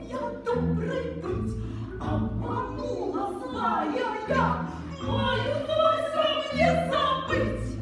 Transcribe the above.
Я добрый быть, обманула а злая я, мою Дося мне забыть.